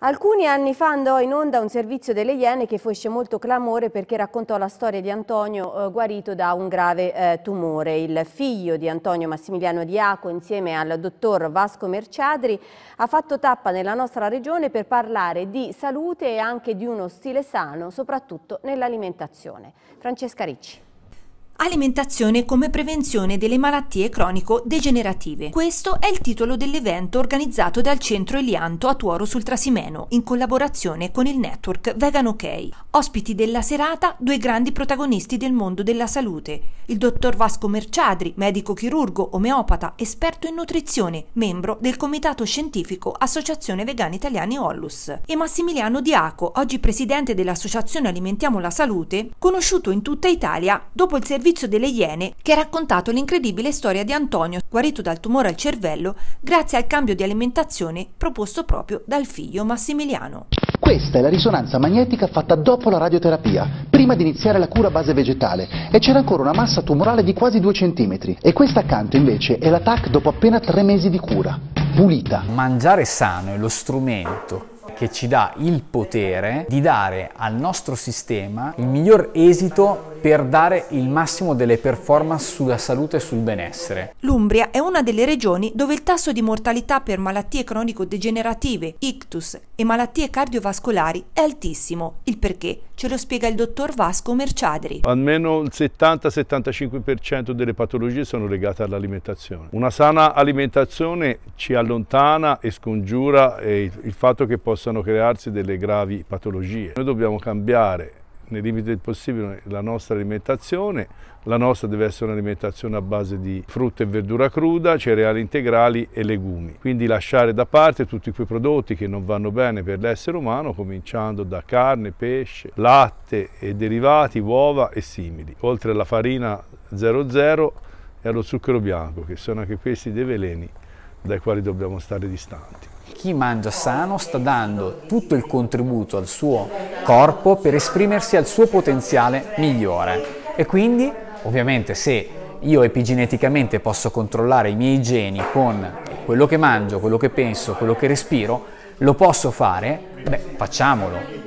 Alcuni anni fa andò in onda un servizio delle Iene che fece molto clamore perché raccontò la storia di Antonio eh, guarito da un grave eh, tumore. Il figlio di Antonio Massimiliano Diaco insieme al dottor Vasco Merciadri ha fatto tappa nella nostra regione per parlare di salute e anche di uno stile sano, soprattutto nell'alimentazione. Francesca Ricci. Alimentazione come prevenzione delle malattie cronico-degenerative. Questo è il titolo dell'evento organizzato dal Centro Elianto a Tuoro sul Trasimeno, in collaborazione con il network Vegan OK. Ospiti della serata, due grandi protagonisti del mondo della salute. Il dottor Vasco Merciadri, medico chirurgo, omeopata, esperto in nutrizione, membro del Comitato Scientifico Associazione Vegani Italiani Ollus. E Massimiliano Diaco, oggi presidente dell'Associazione Alimentiamo la Salute, conosciuto in tutta Italia dopo il servizio Servizio delle Iene, che ha raccontato l'incredibile storia di Antonio, guarito dal tumore al cervello grazie al cambio di alimentazione proposto proprio dal figlio Massimiliano. Questa è la risonanza magnetica fatta dopo la radioterapia, prima di iniziare la cura base vegetale, e c'era ancora una massa tumorale di quasi 2 cm. E questa accanto invece è la TAC dopo appena 3 mesi di cura, pulita. Mangiare sano è lo strumento che ci dà il potere di dare al nostro sistema il miglior esito per dare il massimo delle performance sulla salute e sul benessere. L'Umbria è una delle regioni dove il tasso di mortalità per malattie cronico-degenerative, ictus e malattie cardiovascolari è altissimo. Il perché ce lo spiega il dottor Vasco Merciadri. Almeno il 70-75% delle patologie sono legate all'alimentazione. Una sana alimentazione ci allontana e scongiura il fatto che possa possano crearsi delle gravi patologie. Noi dobbiamo cambiare nei limiti del possibile la nostra alimentazione, la nostra deve essere un'alimentazione a base di frutta e verdura cruda, cereali integrali e legumi. Quindi lasciare da parte tutti quei prodotti che non vanno bene per l'essere umano, cominciando da carne, pesce, latte e derivati, uova e simili. Oltre alla farina 00 e allo zucchero bianco, che sono anche questi dei veleni dai quali dobbiamo stare distanti. Chi mangia sano sta dando tutto il contributo al suo corpo per esprimersi al suo potenziale migliore. E quindi, ovviamente, se io epigeneticamente posso controllare i miei geni con quello che mangio, quello che penso, quello che respiro, lo posso fare, beh, facciamolo.